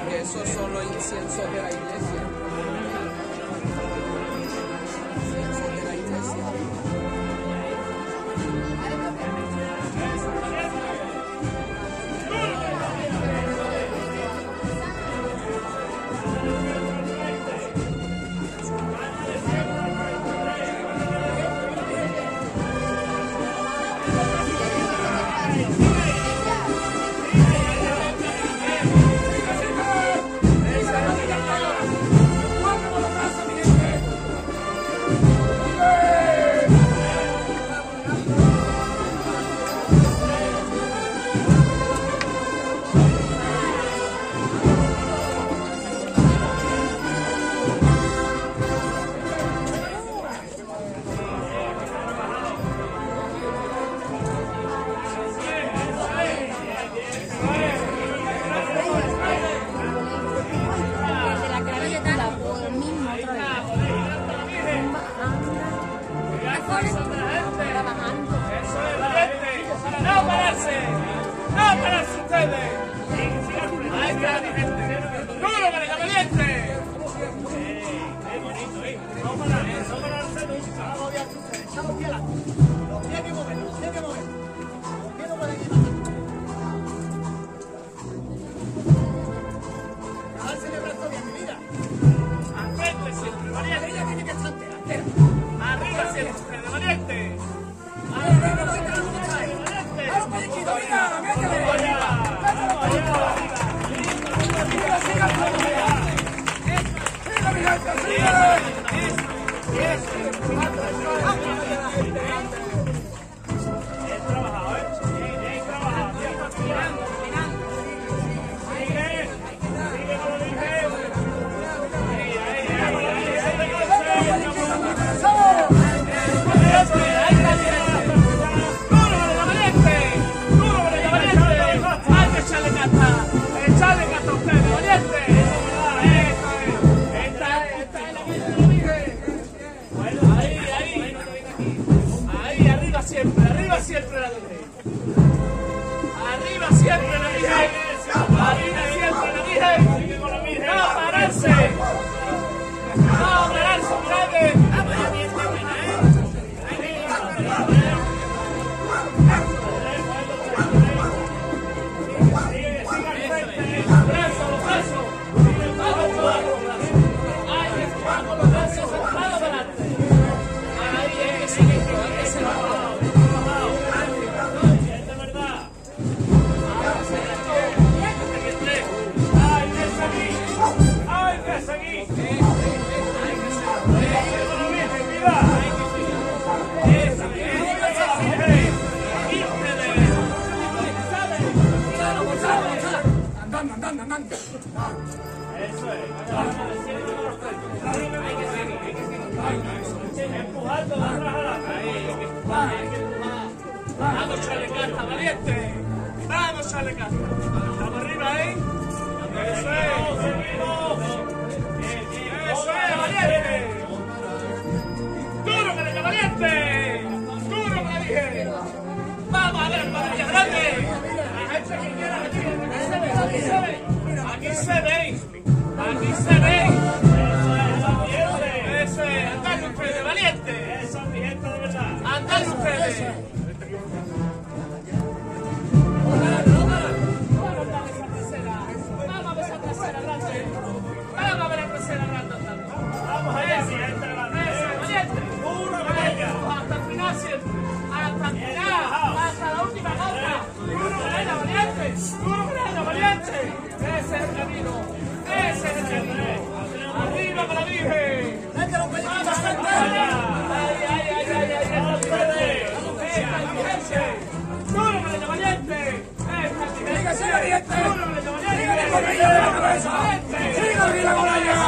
porque esos son los inciensos de la iglesia. Pararse Siempre la dije. Arriba siempre la dije. No pararse. Andando, andando, andando. Eso es. Empujando adelante. Ahí, hay que. Vamos, valiente. Vamos, echarle casta. Estamos arriba, ¿eh? Eso es. Eso es, valiente. Duro que valiente. Duro que dije. Vamos a ver, padrilla grande. La Aquí se ve. Aquí se ve. Eso es, andad ustedes, valiente. Eso es mi gente de verdad. Andad ustedes. Vamos a ver esa trasera grande. Vamos a ver la trasera grande andando. Vamos allá, mi gente grande. Eso es, valiente. Duro, valiente. Hasta el final siempre. Hasta el final. Hasta la última gota. Duro, valiente, Ese es el camino. Ese es el camino. Arriba con la Virgen. Ay, ay, ay, ay, ay, ay, ustedes. Esta es mi gente. Duro, valiente, valiente. Esta es mi gente. Siga, siga, valiente. Duro, valiente, valiente. Con con ella.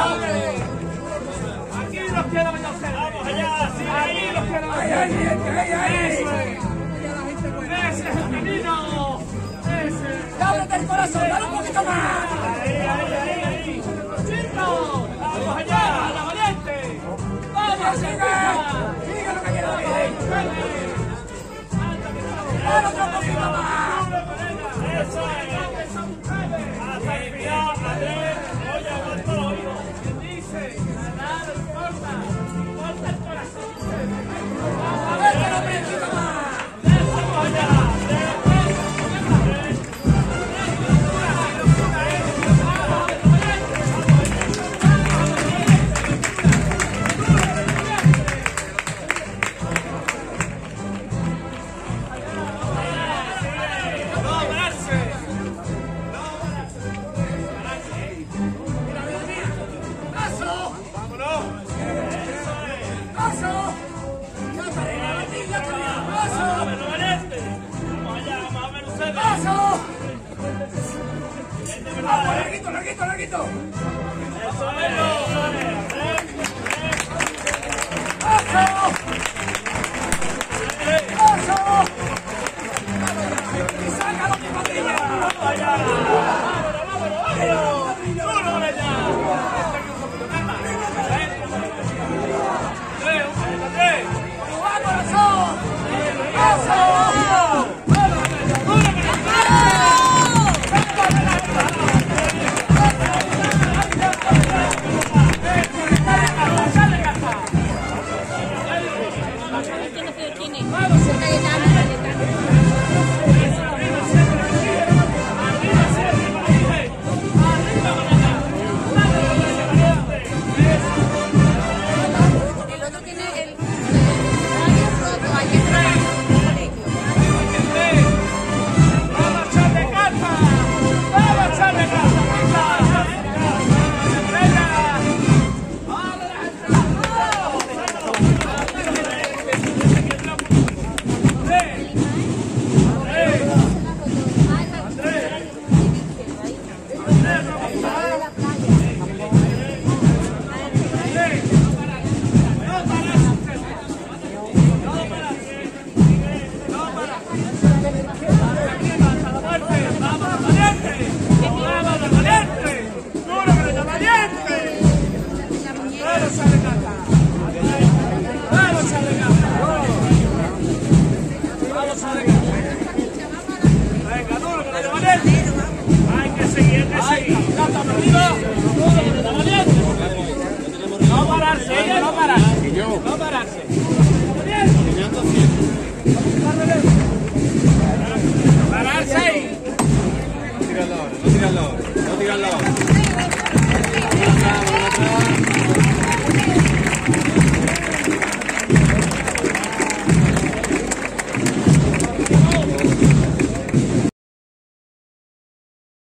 Aquí los quiero ver. Vamos allá, aquí los quiero ver. Ese es el camino. Ábrete el corazón, dale un poquito más. Ahí, ahí, ahí, ahí. Chicos, vamos allá, a la valiente. Vamos, Siga, siga lo que quiera la Virgen. Dale otro poquito más. Eso es. Larguito, larguito, larguito! ¡Eso. No pararse, no pararse. No pararse. Pararse. No tira al no tira al no.